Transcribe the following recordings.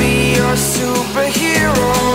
be your superhero.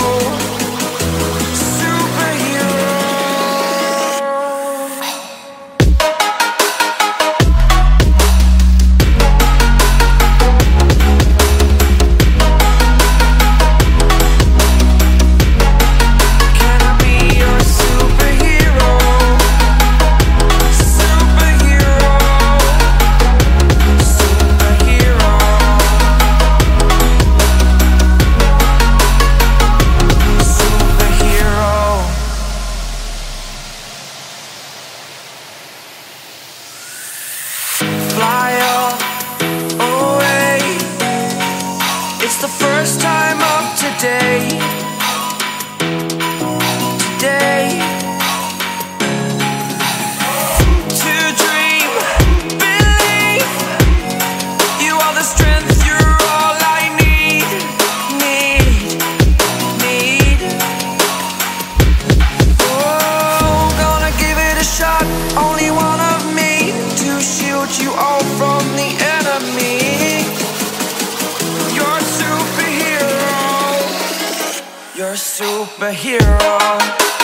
showed you all from the enemy. You're a superhero. You're a superhero.